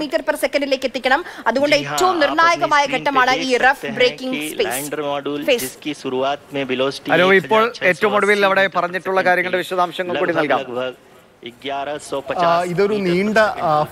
Metre per സെക്കൻഡിലേക്ക് എത്തിക്കണം. അതുകൊണ്ട് ഏറ്റവും നിർണായകമായ ഘട്ടമാണ് ഈ റഫ് ബ്രേക്കിംഗ് സ്പേസ് ഇപ്പോൾ ഏറ്റവും ഒടുവിൽ അവിടെ പറഞ്ഞിട്ടുള്ള കാര്യങ്ങളുടെ വിശദാംശങ്ങൾ കൂടി നൽകാം. ഇതൊരു നീണ്ട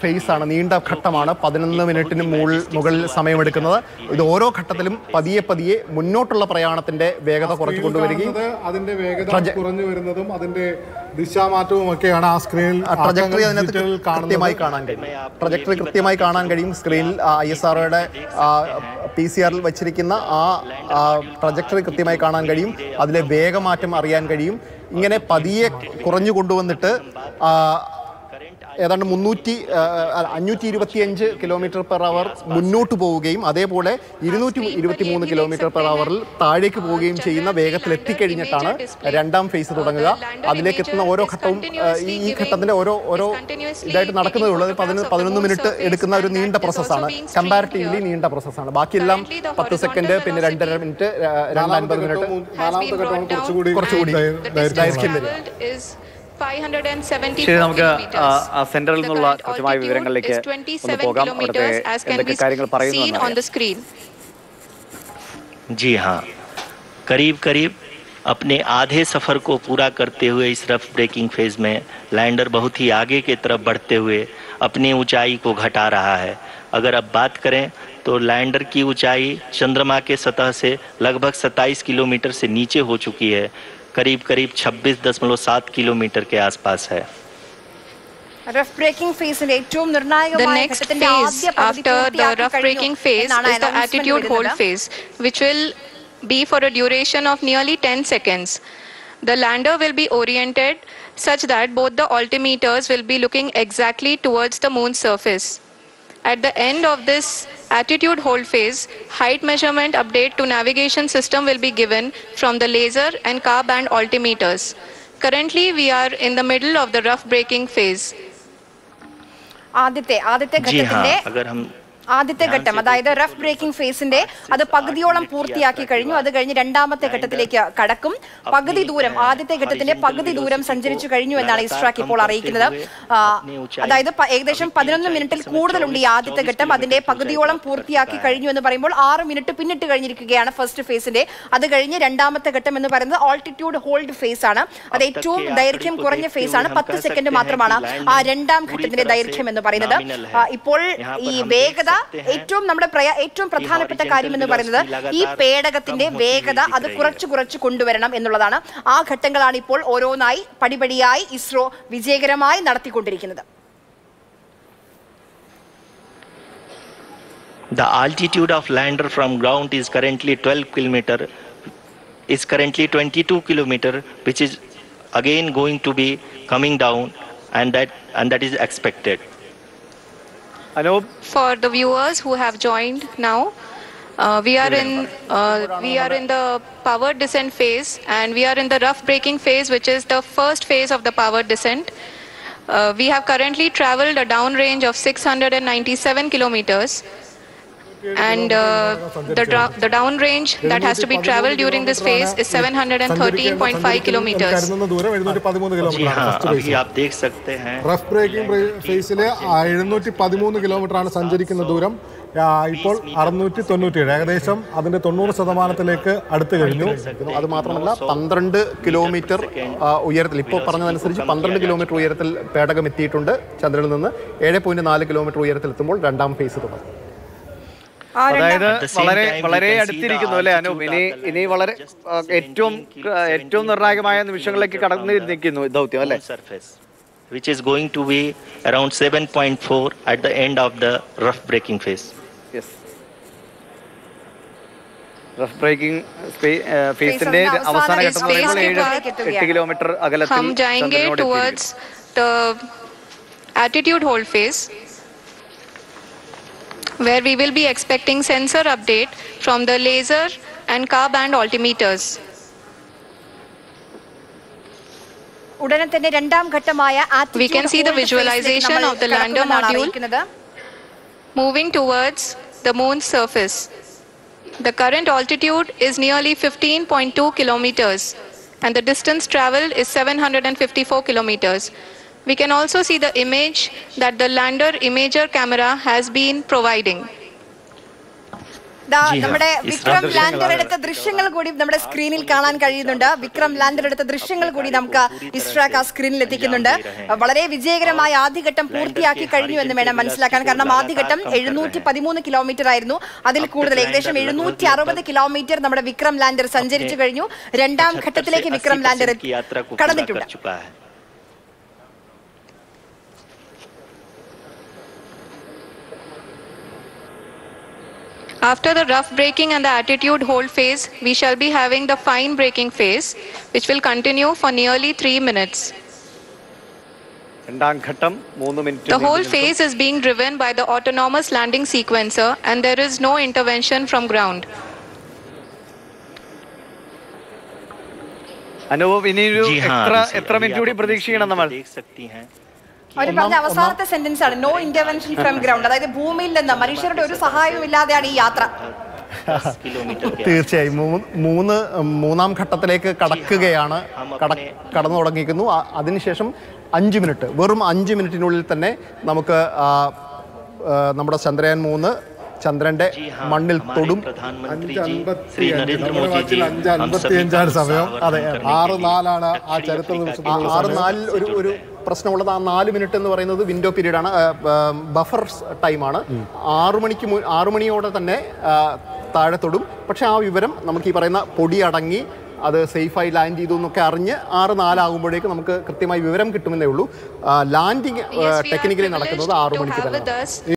ഫേസ് ആണ് നീണ്ട ഘട്ടമാണ്. പതിനൊന്ന് മിനിറ്റിന് മുകളിൽ മുകളിൽ സമയമെടുക്കുന്നത്. ഇത് ഓരോ ഘട്ടത്തിലും പതിയെ പതിയെ മുന്നോട്ടുള്ള പ്രയാണത്തിന്റെ വേഗത കുറച്ചു കൊണ്ടുവരികയും അതിന്റെ വേഗത കുറഞ്ഞു വരുന്നതും അതിന്റെ ദിശാമാറ്റവും ഒക്കെയാണ് ആ സ്ക്രീനിൽ ട്രജക്ടറി അതിനകത്ത് കൃത്യമായി കാണാൻ കഴിയും. ട്രജക്ടറി കൃത്യമായി കാണാൻ കഴിയും. സ്ക്രീനിൽ ഐ എസ് ആർഒയുടെ പി സി ആറിൽ വച്ചിരിക്കുന്ന ആ ട്രജക്ടറി കൃത്യമായി കാണാൻ കഴിയും. അതിലെ വേഗമാറ്റം അറിയാൻ കഴിയും. ഇങ്ങനെ പതിയെ കുറഞ്ഞു കൊണ്ടുവന്നിട്ട് ഏതാണ്ട് മുന്നൂറ്റി അഞ്ഞൂറ്റി ഇരുപത്തിയഞ്ച് കിലോമീറ്റർ പെർ അവർ മുന്നോട്ട് പോവുകയും അതേപോലെ ഇരുന്നൂറ്റി ഇരുപത്തി മൂന്ന് കിലോമീറ്റർ പെർ അവറിൽ താഴേക്ക് പോവുകയും ചെയ്യുന്ന വേഗത്തിൽ എത്തിക്കഴിഞ്ഞിട്ടാണ് രണ്ടാം ഫേസ് തുടങ്ങുക. അതിലേക്ക് എത്തുന്ന ഓരോ ഘട്ടവും ഈ ഘട്ടത്തിന്റെ ഓരോ ഓരോ ഇതായിട്ട് നടക്കുന്നതേ ഉള്ളൂ പതിനൊന്ന് പതിനൊന്ന് മിനിറ്റ് എടുക്കുന്ന ഒരു നീണ്ട പ്രോസസ്സാണ് കമ്പാരിറ്റീവ്ലി നീണ്ട പ്രോസസ്സാണ് ബാക്കിയെല്ലാം പത്ത് സെക്കൻഡ് പിന്നെ രണ്ടര മിനിറ്റ് രണ്ട് അൻപത് മിനിറ്റ് കുറച്ചുകൂടി കുറച്ചുകൂടി ദൈർഘ്യം- ദൈർഘ്യം വരും. ശരി നമുക്ക് ആ, ആ സെന്ററിൽ നിന്നുള്ള കൃത്യമായ വിവരങ്ങളിലേക്ക് ഒന്ന് പോകാം അവിടുത്തെ എന്തൊക്കെ കാര്യങ്ങൾ പറയുന്നു എന്നറിയാം. जी हाँ करीब करीब अपने आधे सफर को पूरा करते हुए इस रफ ब्रेकिंग फेज में लैंडर बहुत ही आगे की तरफ बढ़ते हुए अपनी ऊंचाई को घटा रहा है अगर अब बात करें तो लैंडर की ऊंचाई चंद्रमा के सतह से लगभग 27 किलोमीटर से नीचे हो चुकी है करीब करीब 26.7 किलोमीटर के आसपास है റഫ് ബ്രേക്കിംഗ് ഫേസിന്റെ ഏറ്റവും The നിർണായകമായ next ഘട്ടത്തിന്റെ phase ആദ്യ പകുതി after the പൂർത്തിയാക്കി rough കഴിഞ്ഞു braking phase എന്നാണ് is the announcement attitude hold വരുന്നത്. phase, which will be for a duration of nearly 10 seconds. The lander will be oriented such that both the altimeters will be looking exactly towards the moon's surface. At the end of this attitude hold phase, height measurement update to navigation system will be given from the laser and car band altimeters. Currently, we are in the middle of the rough braking phase. ആദ്യത്തെ ആദ്യത്തെ ഘട്ടത്തിന്റെ ആദ്യത്തെ ഘട്ടം അതായത് rough breaking ഫേസിന്റെ അത് പകുതിയോളം പൂർത്തിയാക്കി കഴിഞ്ഞു. അത് കഴിഞ്ഞ് രണ്ടാമത്തെ ഘട്ടത്തിലേക്ക് കടക്കും. പകുതി ദൂരം ആദ്യത്തെ ഘട്ടത്തിന്റെ പകുതി ദൂരം സഞ്ചരിച്ചു കഴിഞ്ഞു എന്നാണ് ഇസ്ട്രാക്ക് ഇപ്പോൾ അറിയിക്കുന്നത്. അതായത് ഏകദേശം പതിനൊന്ന് മിനിറ്റിൽ കൂടുതലുണ്ട് ഈ ആദ്യത്തെ ഘട്ടം അതിന്റെ പകുതിയോളം പൂർത്തിയാക്കി കഴിഞ്ഞു എന്ന് പറയുമ്പോൾ ആറ് മിനിറ്റ് പിന്നിട്ട് കഴിഞ്ഞിരിക്കുകയാണ് ഫസ്റ്റ് ഫേസിന്റെ. അത് കഴിഞ്ഞ് രണ്ടാമത്തെ ഘട്ടം എന്ന് പറയുന്നത് ഓൾട്ടിറ്റ്യൂഡ് ഹോൾഡ് ഫേസ് ആണ്. അത് ഏറ്റവും ദൈർഘ്യം കുറഞ്ഞ ഫേസ് ആണ്. പത്ത് സെക്കൻഡ് മാത്രമാണ്. ആ രണ്ടാം ഘട്ടത്തിന്റെ ദൈർഘ്യം എന്ന് പറയുന്നത്. ഇപ്പോൾ ഈ വേഗത ഏറ്റവും നമ്മുടെ പ്രയ ഏറ്റവും പ്രധാനപ്പെട്ട കാര്യം എന്ന് പറയുന്നത് ഈ പേടകത്തിന്റെ വേഗത അത് കുറച്ച് കുറച്ച് കൊണ്ടുവരണം എന്നുള്ളതാണ്. ആ ഘട്ടങ്ങളാണ് ഇപ്പോൾ ഓരോന്നായി പടിപടിയായി ഇസ്രോ വിജയകരമായി നടത്തിക്കൊണ്ടിരിക്കുന്നത്. The altitude of lander from ground is currently 12 km, is currently 22 km, which is again going to be coming down and that, and that is expected. Anoop. For the viewers who have joined now, uh, we are in uh, we are in the power descent phase and we are in the rough braking phase which is the first phase of the power descent. Uh, we have currently traveled a downrange of 697 kilometers and uh, the, dra- the downrange that has to be traveled during this phase is 713.5 kilometers കരുതുന്ന ദൂരം എഴുന്നൂറ്റി പതിമൂന്ന് जी kilometre हाँ first अभी face आप देख सकते हैं റഫ് ബ്രേക്കിംഗ് ഫേസിലെ എഴുന്നൂറ്റി പതിമൂന്ന് കിലോമീറ്റർ ആണ് സഞ്ചരിക്കുന്ന ദൂരം ആ, ഇപ്പോൾ അറുന്നൂറ്റി തൊണ്ണൂറ്റിയേഴ് ഏകദേശം അതിന്റെ തൊണ്ണൂറ് ശതമാനത്തിലേക്ക് അടുത്ത് കഴിഞ്ഞു അത് മാത്രമല്ല പന്ത്രണ്ട് കിലോമീറ്റർ ആ, ഉയരത്തിൽ ഇപ്പോൾ പറഞ്ഞതനുസരിച്ച് പന്ത്രണ്ട് കിലോമീറ്റർ ഉയരത്തിൽ പേടകം എത്തിയിട്ടുണ്ട് ചന്ദ്രനിൽ നിന്ന് ഏഴ് പോയിന്റ് നാല് കിലോമീറ്റർ ഉയരത്തിൽ എത്തുമ്പോൾ രണ്ടാം ഫേസ് തുടങ്ങും ആ രണ്ടാം അതായത് വളരെ വളരെ അടുത്തിരിക്കുന്നു അല്ലെ അനൂപ് ഇനി ഇനി വളരെ ഏറ്റവും ഏറ്റവും നിർണായകമായ നിമിഷങ്ങളിലേക്ക് കടന്നു നിൽക്കുന്നു ദൗത്യം അല്ലെ? Which is going to be around 7.4 at the end of the rough breaking phase. Yes. Rough breaking ഫേസിന്റെ അവസാന km agalathil ഏഴ് jayenge കിലോമീറ്റർ അകലത്തിൽ attitude hold phase. where we will be expecting sensor update from the laser and car band altimeters. ഉടനെ തന്നെ രണ്ടാം ഘട്ടമായ We can see the visualization of the lander module. അറിയിക്കുന്നത് Moving towards the moon's surface. The current altitude is nearly 15.2 kilometers and the distance traveled is 754 kilometers. We can also see the image that the lander imager camera has been providing. നമ്മുടെ Vikram lander എടുത്ത ദൃശ്യങ്ങൾ കൂടി നമ്മുടെ സ്ക്രീനിൽ കാണാൻ കഴിയുന്നുണ്ട്. Vikram lander എടുത്ത ദൃശ്യങ്ങൾ കൂടി നമുക്ക് ഇസ്രാക്ക് ആ സ്ക്രീനിൽ എത്തിക്കുന്നുണ്ട്. വളരെ വിജയകരമായ ആദ്യഘട്ടം പൂർത്തിയാക്കി കഴിഞ്ഞു എന്ന് വേണം മനസ്സിലാക്കാൻ. കാരണം ആദ്യഘട്ടം എഴുന്നൂറ്റി പതിമൂന്ന് കിലോമീറ്റർ ആയിരുന്നു. അതിൽ കൂടുതൽ ഏകദേശം എഴുന്നൂറ്റി അറുപത് കിലോമീറ്റർ നമ്മുടെ വിക്രം ലാൻഡർ സഞ്ചരിച്ചു കഴിഞ്ഞു. രണ്ടാം ഘട്ടത്തിലേക്ക് വിക്രം ലാൻഡർ കടന്നിട്ടുണ്ട്. After the rough braking and the attitude hold phase, we shall be having the fine braking phase, which will continue for nearly three minutes. The whole phase is being driven by the autonomous landing sequencer and there is no intervention from ground. Anubhav ഇനി ഒരു എത്ര എത്ര minute കൂടി പ്രതീക്ഷിക്കണം നമ്മൾ അവർ പറഞ്ഞ അവസാനത്തെ sentence ആണ് no intervention from ground അതായത് ഭൂമിയിൽ നിന്ന് മനുഷ്യരുടെ ഒരു സഹായവും ഇല്ലാതെയാണ് ഈ യാത്ര. തീർച്ചയായും. മൂന്ന് മൂന്നാം ഘട്ടത്തിലേക്ക് കടക്കുകയാണ്. കടന്നു തുടങ്ങിയിരിക്കുന്നു. അതിനുശേഷം അഞ്ച് മിനിറ്റ് വെറും അഞ്ച് മിനിറ്റിനുള്ളിൽ തന്നെ നമുക്ക് നമ്മുടെ ചന്ദ്രയാൻ മൂന്ന് ചന്ദ്രന്റെ മണ്ണിൽ തൊടും. അഞ്ച് അൻപത്തിയഞ്ചാണ് സമയം. അതെ ആറ് നാലാണ് ആ ചരിത്ര ദിവസം ആറ് നാലിൽ ഒരു ഒരു പ്രശ്നമുള്ളത് ആ നാല് മിനിറ്റ് എന്ന് പറയുന്നത് വിൻഡോ പീരീഡ് ആണ്. ബഫർ ടൈമാണ് ആറു മണിക്ക് മു- ആറു മണിയോടെ തന്നെ താഴെ തൊടും. പക്ഷെ ആ വിവരം നമുക്ക് ഈ പറയുന്ന പൊടി അടങ്ങി അത് സേഫായി ലാൻഡ് ചെയ്തു എന്നൊക്കെ അറിഞ്ഞ് ആറ് നാലാകുമ്പോഴേക്കും നമുക്ക് കൃത്യമായി വിവരം കിട്ടുമെന്നേ ഉള്ളൂ. ലാൻഡിങ് ടെക്നിക്കലി നടക്കുന്നത് ആറു മണിക്ക് തന്നെ.